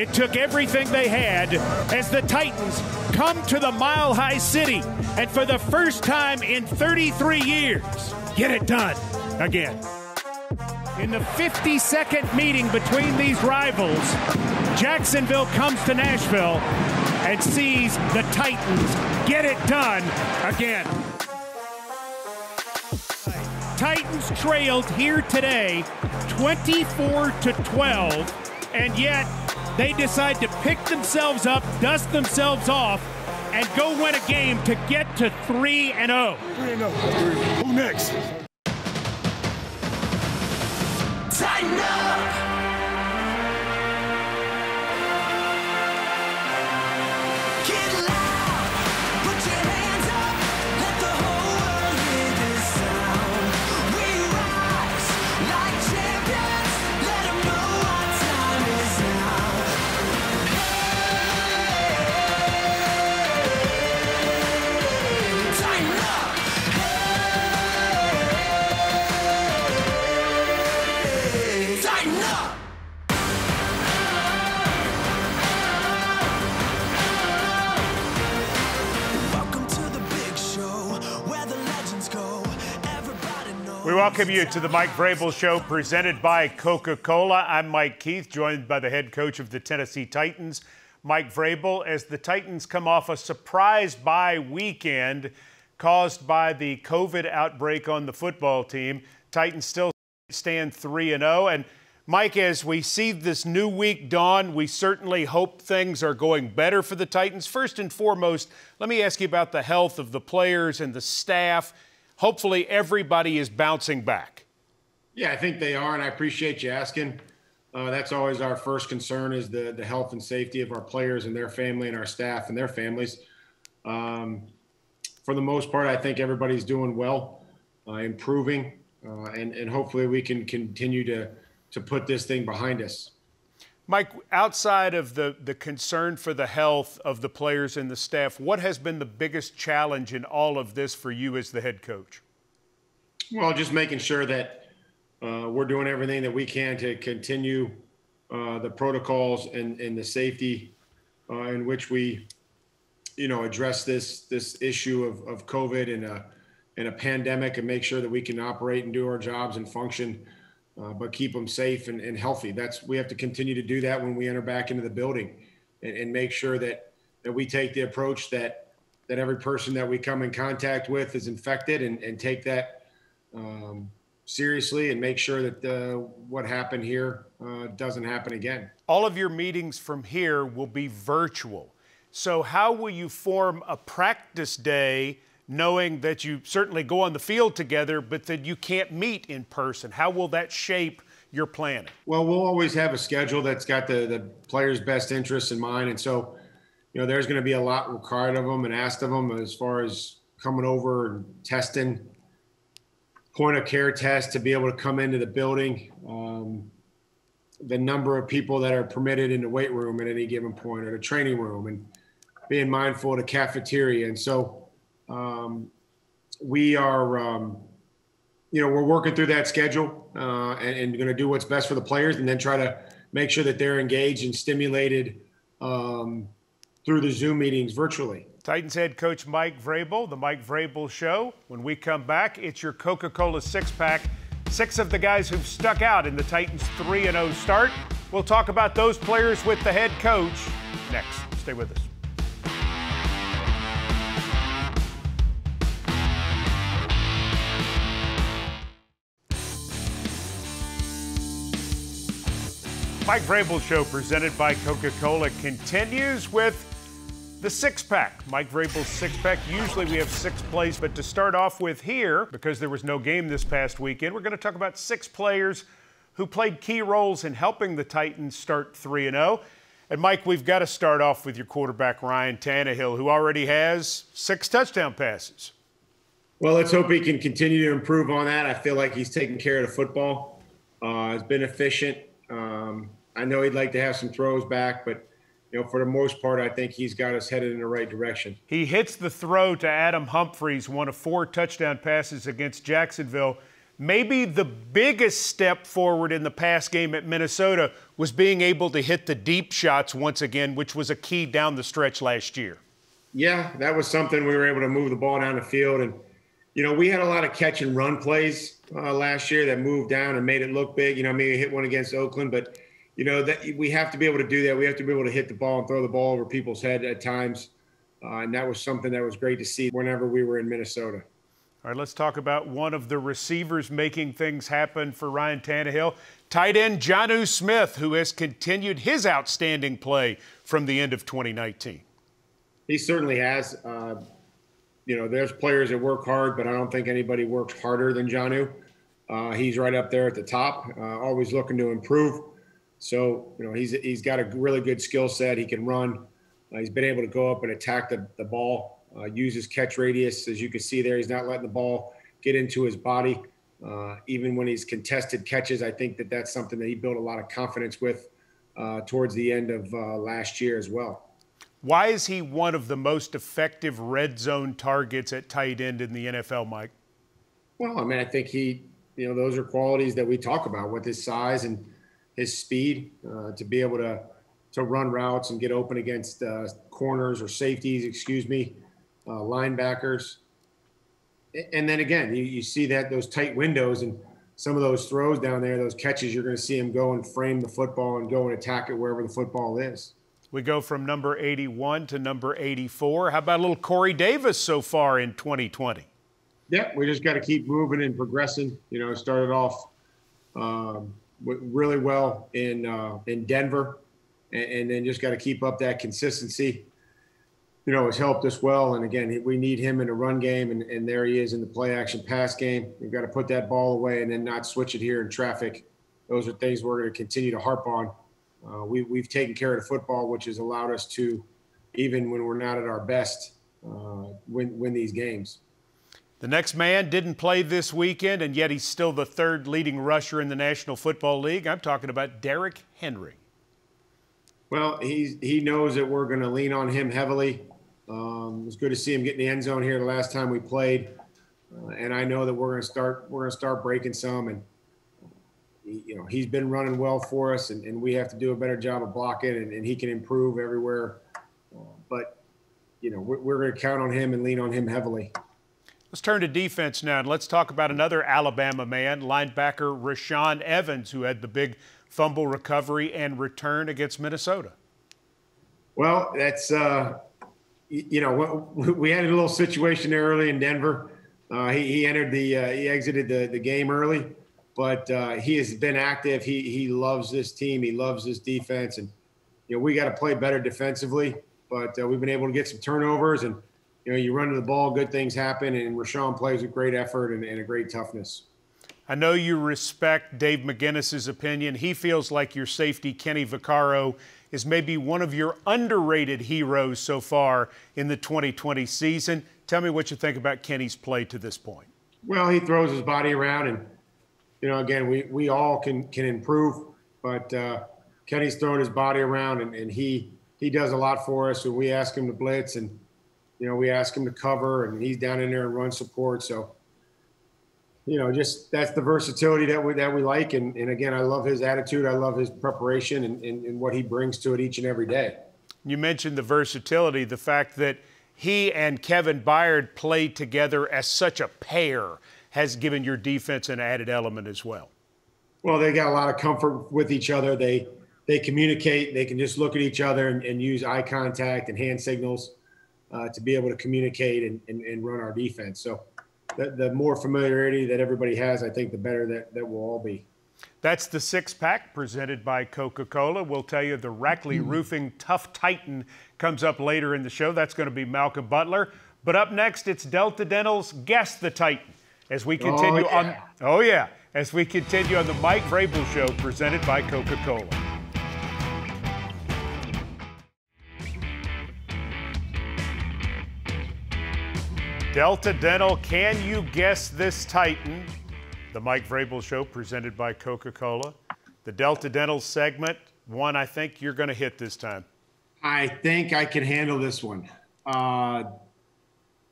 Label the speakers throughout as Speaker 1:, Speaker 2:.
Speaker 1: It took everything they had as the Titans come to the Mile High City and for the first time in 33 years, get it done again. In the 52nd meeting between these rivals, Jacksonville comes to Nashville and sees the Titans get it done again. Titans trailed here today 24 to 12, and yet they decide to pick themselves up, dust themselves off, and go win a game to get to 3 and 0.
Speaker 2: 3 and 0. Who next?
Speaker 1: We welcome you to the Mike Vrabel Show presented by Coca Cola. I'm Mike Keith, joined by the head coach of the Tennessee Titans, Mike Vrabel, as the Titans come off a surprise bye weekend caused by the COVID outbreak on the football team. Titans still stand 3 and 0. And Mike, as we see this new week dawn, we certainly hope things are going better for the Titans. First and foremost, let me ask you about the health of the players and the staff hopefully everybody is bouncing back.
Speaker 3: Yeah, I think they are, and I appreciate you asking. Uh, that's always our first concern is the the health and safety of our players and their family and our staff and their families. Um, for the most part, I think everybody's doing well, uh, improving, uh, and and hopefully we can continue to to put this thing behind us.
Speaker 1: Mike, outside of the, the concern for the health of the players and the staff, what has been the biggest challenge in all of this for you as the head coach?
Speaker 3: Well, just making sure that uh, we're doing everything that we can to continue uh, the protocols and, and the safety uh, in which we, you know, address this this issue of, of COVID and a and a pandemic, and make sure that we can operate and do our jobs and function uh, but keep them safe and, and, healthy. That's we have to continue to do that when we enter back into the building, and, and, make sure that that we take the approach that that every person that we come in contact with is infected, and, and take that um, seriously, and make sure that uh, what happened here uh, doesn't happen again.
Speaker 1: All of your meetings from here will be virtual. So how will you form a practice day? Knowing that you certainly go on the field together, but that you can't meet in person? How will that shape your planning?
Speaker 3: Well, we'll always have a schedule that's got the, the players' best interests in mind. And so, you know, there's going to be a lot required of them and asked of them as far as coming over and testing, point of care test to be able to come into the building. Um, the number of people that are permitted in the weight room at any given point or the training room and being mindful of the cafeteria. And so, um, we are, um, you know, we're working through that schedule uh, and, and going to do what's best for the players, and then try to make sure that they're engaged and stimulated um, through the Zoom meetings virtually.
Speaker 1: Titans head coach Mike Vrabel, the Mike Vrabel Show. When we come back, it's your Coca-Cola six-pack. Six of the guys who've stuck out in the Titans 3 0 start. We'll talk about those players with the head coach next. Stay with us. Mike Vrabel Show, presented by Coca Cola, continues with the six pack. Mike Vrabel's six pack. Usually we have six plays, but to start off with here, because there was no game this past weekend, we're going to talk about six players who played key roles in helping the Titans start 3 0. And Mike, we've got to start off with your quarterback, Ryan Tannehill, who already has six touchdown passes.
Speaker 3: Well, let's hope he can continue to improve on that. I feel like he's taking care of the football. Uh, has been efficient. Um, I know he'd like to have some throws back, but you know, for the most part, I think he's got us headed in the right direction.
Speaker 1: He hits the throw to Adam Humphries, one of four touchdown passes against Jacksonville. Maybe the biggest step forward in the pass game at Minnesota was being able to hit the deep shots once again, which was a key down the stretch last year.
Speaker 3: Yeah, that was something we were able to move the ball down the field. And, you know, we had a lot of catch and run plays uh, last year that moved down and made it look big. You know, maybe hit one against Oakland, but, you know, that we have to be able to do that. We have to be able to hit the ball and throw the ball over people's head at times. Uh, and that was something that was great to see whenever we were in Minnesota.
Speaker 1: All right, let's talk about one of the receivers making things happen for Ryan Tannehill. Tight end Jonnu Smith, who has continued his outstanding play from the end of 2019.
Speaker 3: He certainly has. Uh, you know, there's players that work hard, but I don't think anybody works harder than Jonnu. Uh, he's right up there at the top, uh, always looking to improve. So, you know, he's he's got a really good skill set. He can run. Uh, he's been able to go up and attack the, the ball uh, uses catch radius. As you can see there, he's not letting the ball get into his body. Uh, even when he's contested catches, I think that that's something that he built a lot of confidence with uh, towards the end of uh, last year as well.
Speaker 1: Why is he one of the most effective red zone targets at tight end in the NFL, Mike?
Speaker 3: Well, I mean, I think he, you know, those are qualities that we talk about with his size and his speed uh, to be able to to run routes and get open against uh, corners or safeties, excuse me uh, linebackers. And then again, you, you see that those tight windows and some of those throws down there, those catches, you're going to see him go and frame the football and go and attack it wherever the football is.
Speaker 1: We go from number 81 to number 84. How about a little Corey Davis so far in 2020?
Speaker 3: Yeah, we just got to keep moving and progressing. You know, started off um, really well in uh, in Denver, and, and then just got to keep up that consistency you know, has helped us well. And again, we need him in a run game, and, and there he is in the play action pass game. We've got to put that ball away and then not switch it here in traffic. Those are things we're going to continue to harp on. Uh, we, we've taken care of the football, which has allowed us to, even when we're not at our best, uh, win, win these games.
Speaker 1: The next man didn't play this weekend, and yet he's still the third leading rusher in the National Football League. I'm talking about Derrick Henry.
Speaker 3: Well, he's, he knows that we're going to lean on him heavily. Um, it was good to see him get in the end zone here the last time we played, uh, and I know that we're going to start we're going to start breaking some, and he, you know he's been running well for us, and, and, we have to do a better job of blocking, and, and he can improve everywhere. Uh, but you know we're, we're going to count on him and lean on him heavily.
Speaker 1: Let's turn to defense now, and let's talk about another Alabama man, linebacker Rashaan Evans, who had the big fumble recovery and return against Minnesota.
Speaker 3: Well, that's uh, you know, we had a little situation there early in Denver. Uh, he, he, entered the, uh, he exited the, the game early, but uh, he has been active. He, he loves this team. He loves this defense. And, you know, we got to play better defensively, but uh, we've been able to get some turnovers. And, you know, you run to the ball, good things happen. And Rashaan plays with great effort and, and a great toughness.
Speaker 1: I know you respect Dave McGinnis's opinion. He feels like your safety, Kenny Vaccaro, is maybe one of your underrated heroes so far in the 2020 season. Tell me what you think about Kenny's play to this point.
Speaker 3: Well, he throws his body around, and you know, again, we we all can can improve, but uh, Kenny's throwing his body around, and, and he he does a lot for us. So we ask him to blitz, and you know, we ask him to cover, and he's down in there and run support. So you know, just that's the versatility that we that we like. And, and again, I love his attitude. I love his preparation and, and, and what he brings to it each and every day.
Speaker 1: You mentioned the versatility, the fact that he and Kevin Byard played together as such a pair has given your defense an added element as well.
Speaker 3: Well, they got a lot of comfort with each other. They they communicate. They can just look at each other and, and use eye contact and hand signals uh, to be able to communicate and, and, and run our defense. So the, the more familiarity that everybody has, I think the better that, that we'll all be.
Speaker 1: That's the six pack presented by Coca Cola. We'll tell you the Rackley mm. Roofing Tough Titan comes up later in the show. That's going to be Malcolm Butler. But up next, it's Delta Dental's Guess the Titan as we continue oh, yeah. on. Oh, yeah. As we continue on the Mike Vrabel Show presented by Coca Cola. Delta Dental, can you guess this Titan? The Mike Vrabel Show presented by Coca Cola. The Delta Dental segment, one I think you're going to hit this time.
Speaker 3: I think I can handle this one. Uh,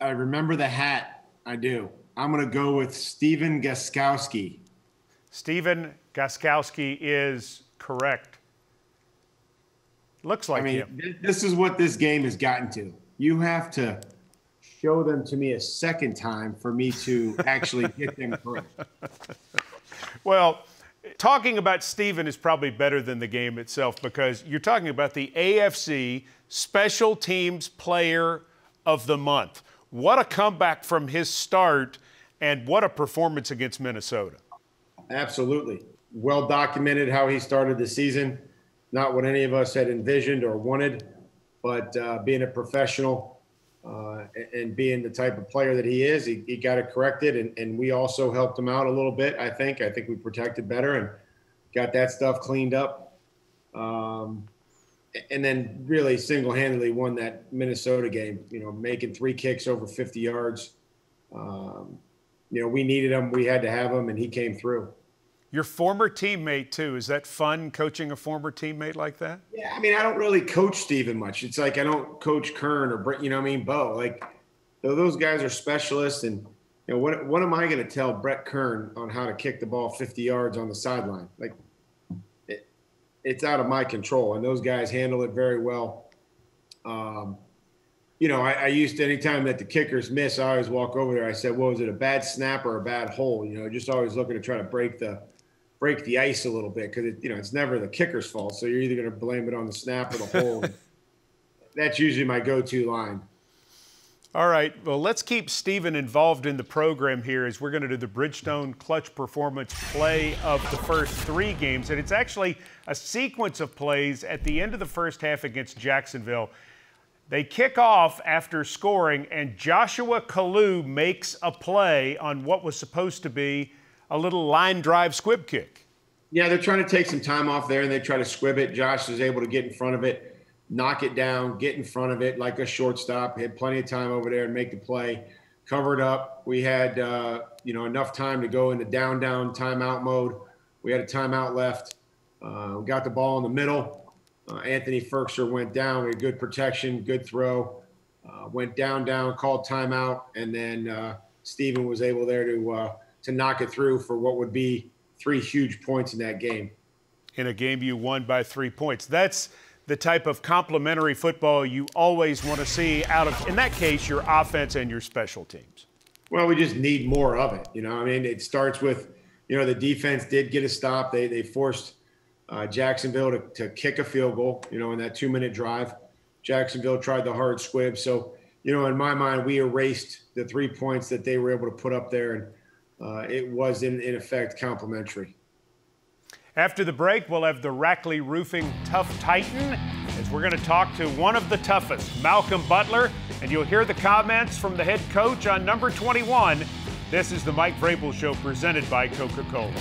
Speaker 3: I remember the hat. I do. I'm going to go with Stephen Gostkowski.
Speaker 1: Stephen Gostkowski is correct. Looks like
Speaker 3: I mean,
Speaker 1: him.
Speaker 3: this is what this game has gotten to. You have to show them to me a second time for me to actually get them correct.
Speaker 1: Well, talking about Steven is probably better than the game itself because you're talking about the AFC Special Teams Player of the Month. What a comeback from his start, and what a performance against Minnesota.
Speaker 3: Absolutely. Well documented how he started the season. Not what any of us had envisioned or wanted, but uh, being a professional uh, and being the type of player that he is, he, he got it corrected. And, and we also helped him out a little bit, I think. I think we protected better and got that stuff cleaned up. Um, and then really single-handedly won that Minnesota game. You know, making three kicks over 50 yards. Um, you know, we needed him. We had to have him, and he came through.
Speaker 1: Your former teammate too. Is that fun coaching a former teammate like that?
Speaker 3: Yeah, I mean, I don't really coach Steven much. It's like I don't coach Kern or Brent, you know what I mean, Bo. Like those guys are specialists, and you know what? What am I going to tell Brett Kern on how to kick the ball 50 yards on the sideline? Like it, it's out of my control, and those guys handle it very well. Um, you know, I, I, used to anytime that the kickers miss, I always walk over there. I said, "Well, was it a bad snap or a bad hole?" You know, just always looking to try to break the break the ice a little bit because you know it's never the kicker's fault. So you're either going to blame it on the snap or the hold. That's usually my go-to line.
Speaker 1: All right. Well, let's keep Steven involved in the program here as we're going to do the Bridgestone Clutch Performance play of the first three games. And it's actually a sequence of plays at the end of the first half against Jacksonville. They kick off after scoring, and Joshua Kalu makes a play on what was supposed to be a little line drive squib kick.
Speaker 3: Yeah, they're trying to take some time off there and they try to squib it. Josh is able to get in front of it, knock it down, get in front of it like a shortstop. Had plenty of time over there and make the play. Covered up. We had uh, you know enough time to go into down down timeout mode. We had a timeout left. Uh, we got the ball in the middle. Uh, Anthony Firkser went down. We had good protection, good throw. Uh, went down down, called timeout, and then uh, Steven was able there to uh, to knock it through for what would be three huge points in that game.
Speaker 1: In a game you won by three points. That's the type of complementary football you always want to see out of, in that case, your offense and your special teams.
Speaker 3: Well, we just need more of it. You know, I mean, it starts with, you know, the defense did get a stop. They, they forced uh, Jacksonville to, to kick a field goal, you know, in that two minute drive. Jacksonville tried the hard squib. So, you know, in my mind, we erased the three points that they were able to put up there. And, uh, it was in, in effect complimentary.
Speaker 1: After the break, we'll have the Rackley Roofing Tough Titan as we're going to talk to one of the toughest, Malcolm Butler, and you'll hear the comments from the head coach on number 21. This is the Mike Vrabel Show presented by Coca Cola.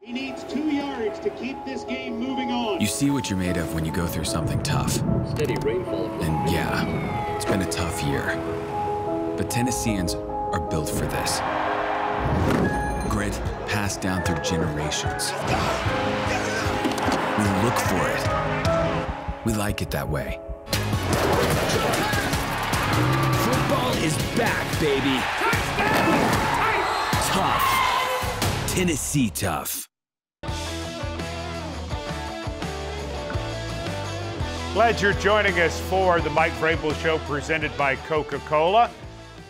Speaker 4: He needs two yards to keep this game moving on.
Speaker 5: You see what you're made of when you go through something tough.
Speaker 6: Steady rainfall.
Speaker 5: And yeah. It's been a tough year, but Tennesseans are built for this. Grit passed down through generations. We look for it. We like it that way.
Speaker 6: Football is back, baby.
Speaker 5: Tough. Tennessee tough.
Speaker 1: Glad you're joining us for the Mike Vrabel Show presented by Coca Cola.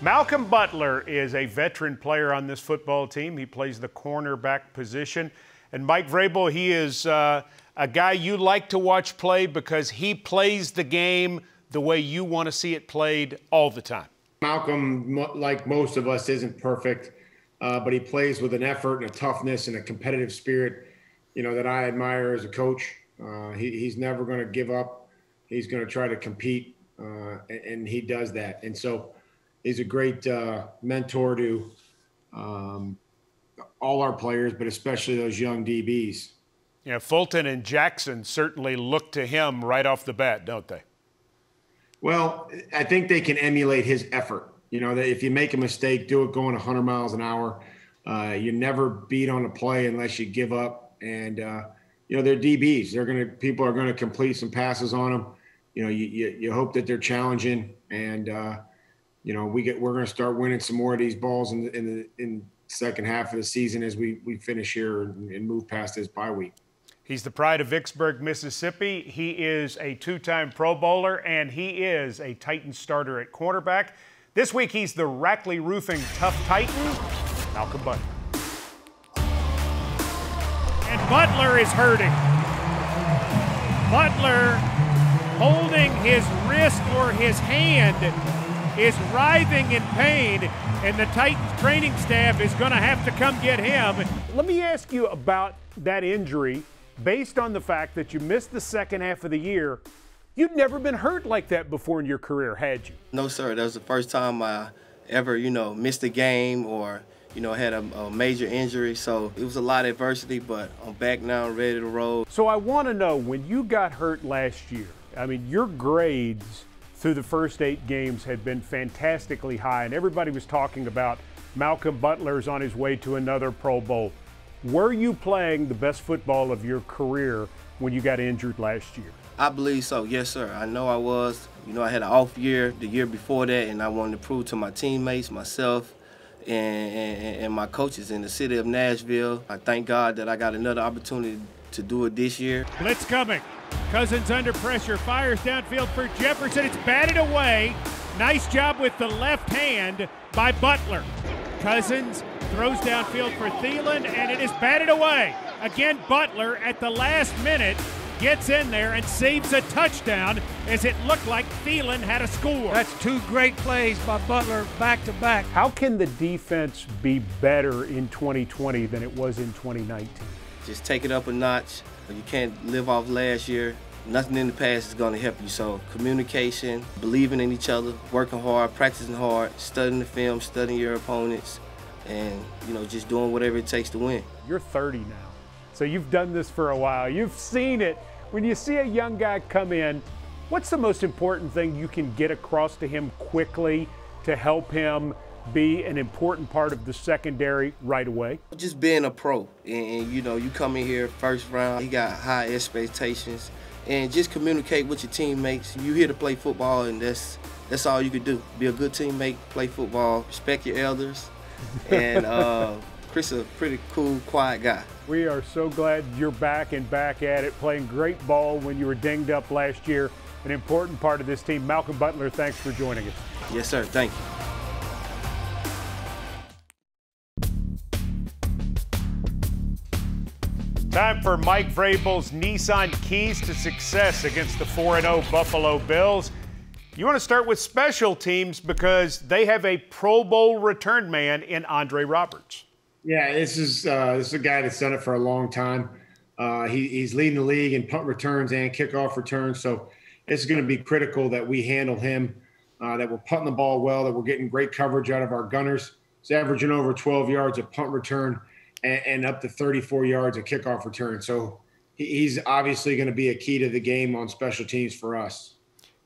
Speaker 1: Malcolm Butler is a veteran player on this football team. He plays the cornerback position. And Mike Vrabel, he is uh, a guy you like to watch play because he plays the game the way you want to see it played all the time.
Speaker 3: Malcolm, like most of us, isn't perfect, uh, but he plays with an effort and a toughness and a competitive spirit, you know, that I admire as a coach. Uh, he, he's never going to give up he's going to try to compete, uh, and, and, he does that. And so he's a great uh, mentor to um, all our players, but especially those young DBs.
Speaker 1: Yeah, Fulton and Jackson certainly look to him right off the bat, don't they?
Speaker 3: Well, I think they can emulate his effort. You know, that if you make a mistake, do it going 100 miles an hour. Uh, you never beat on a play unless you give up. And, uh, you know, they're DBs. They're going to, people are going to complete some passes on them you know, you, you, you hope that they're challenging and, uh, you know, we get, we're going to start winning some more of these balls in the, in the, in second half of the season as we, we finish here and, and move past this bye week.
Speaker 1: He's the pride of Vicksburg, Mississippi. He is a two time Pro Bowler and he is a Titan starter at cornerback. This week, he's the Rackley Roofing Tough Titan, Malcolm Butler. And Butler is hurting. Butler holding his wrist or his hand is writhing in pain, and the Titans training staff is going to have to come get him. Let me ask you about that injury based on the fact that you missed the second half of the year. You'd never been hurt like that before in your career, had you?
Speaker 7: No, sir. That was the first time I ever, you know, missed a game or, you know, had a, a major injury. So it was a lot of adversity, but I'm back now, ready to roll.
Speaker 1: So I want to know when you got hurt last year, I mean, your grades through the first eight games had been fantastically high, and everybody was talking about Malcolm Butler's on his way to another Pro Bowl. Were you playing the best football of your career when you got injured last year?
Speaker 7: I believe so, yes, sir. I know I was. You know, I had an off year the year before that, and I wanted to prove to my teammates, myself, and, and, and my coaches in the city of Nashville. I thank God that I got another opportunity to do it this year.
Speaker 1: Blitz coming. Cousins under pressure, fires downfield for Jefferson. It's batted away. Nice job with the left hand by Butler. Cousins throws downfield for Thielen, and it is batted away. Again, Butler at the last minute gets in there and saves a touchdown as it looked like Thielen had a score.
Speaker 8: That's two great plays by Butler back to back.
Speaker 1: How can the defense be better in 2020 than it was in 2019?
Speaker 7: Just take it up a notch. You can't live off last year. Nothing in the past is going to help you. So communication, believing in each other, working hard, practicing hard, studying the film, studying your opponents, and you know just doing whatever it takes to win.
Speaker 1: You're 30 now. So you've done this for a while. You've seen it. When you see a young guy come in, what's the most important thing you can get across to him quickly to help him be an important part of the secondary right away?
Speaker 7: Just being a pro, and, you know, you come in here first round, you got high expectations, and just communicate with your teammates. You here to play football, and that's that's all you can do. Be a good teammate, play football, respect your elders, and uh, Chris is a pretty cool, quiet guy.
Speaker 1: We are so glad you're back and back at it, playing great ball when you were dinged up last year. An important part of this team. Malcolm Butler, thanks for joining us.
Speaker 7: Yes, sir. Thank you.
Speaker 1: Time for Mike Vrabel's Nissan keys to success against the 4 0 Buffalo Bills. You want to start with special teams because they have a Pro Bowl return man in Andre Roberts.
Speaker 3: Yeah, this is uh, this is a guy that's done it for a long time. Uh, he, he's leading the league in punt returns and kickoff returns, so it's going to be critical that we handle him, uh, that we're punting the ball well, that we're getting great coverage out of our gunners. He's averaging over 12 yards of punt return and, and up to 34 yards of kickoff return. So he's obviously going to be a key to the game on special teams for us.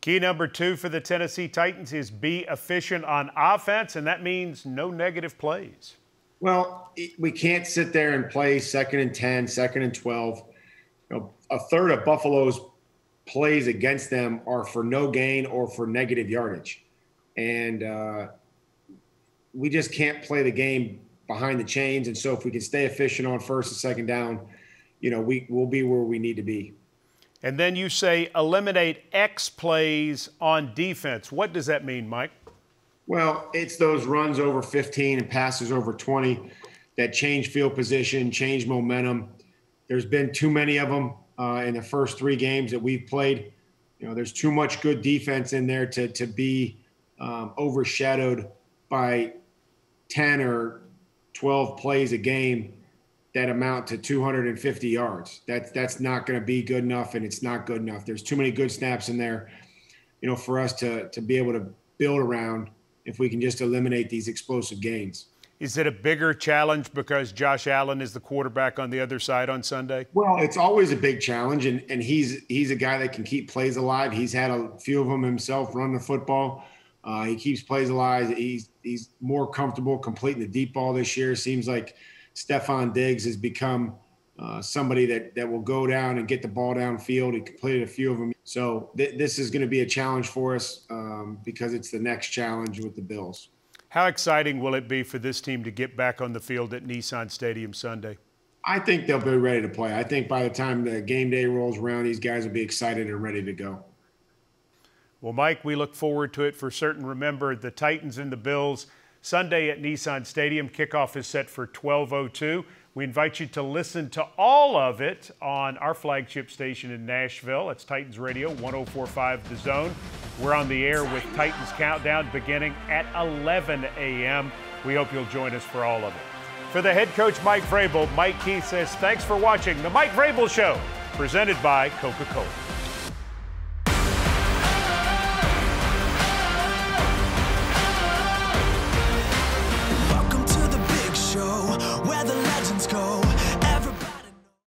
Speaker 1: Key number two for the Tennessee Titans is be efficient on offense, and that means no negative plays.
Speaker 3: Well, we can't sit there and play second and 10, second and 12. You know, a third of Buffalo's plays against them are for no gain or for negative yardage. And uh, we just can't play the game behind the chains. And so if we can stay efficient on first and second down, you know, we will be where we need to be.
Speaker 1: And then you say eliminate X plays on defense. What does that mean, Mike?
Speaker 3: Well, it's those runs over 15 and passes over 20 that change field position, change momentum. There's been too many of them uh, in the first three games that we've played. You know, there's too much good defense in there to to be um, overshadowed by 10 or 12 plays a game that amount to 250 yards. That's that's not going to be good enough, and it's not good enough. There's too many good snaps in there, you know, for us to to be able to build around if we can just eliminate these explosive gains.
Speaker 1: Is it a bigger challenge because Josh Allen is the quarterback on the other side on Sunday?
Speaker 3: Well, it's always a big challenge, and, and he's he's a guy that can keep plays alive. He's had a few of them himself run the football. Uh, he keeps plays alive. He's he's more comfortable completing the deep ball this year. Seems like Stefon Diggs has become uh, somebody that that will go down and get the ball downfield. He completed a few of them. So th- this is going to be a challenge for us um, because it's the next challenge with the Bills.
Speaker 1: How exciting will it be for this team to get back on the field at Nissan Stadium Sunday?
Speaker 3: I think they'll be ready to play. I think by the time the game day rolls around, these guys will be excited and ready to go.
Speaker 1: Well, Mike, we look forward to it for certain. Remember, the Titans and the Bills Sunday at Nissan Stadium. Kickoff is set for 12:02. We invite you to listen to all of it on our flagship station in Nashville. It's Titans Radio 1045 The Zone. We're on the air with Titans Countdown beginning at 11 a.m. We hope you'll join us for all of it. For the head coach, Mike Vrabel, Mike Keith says, thanks for watching The Mike Vrabel Show, presented by Coca Cola.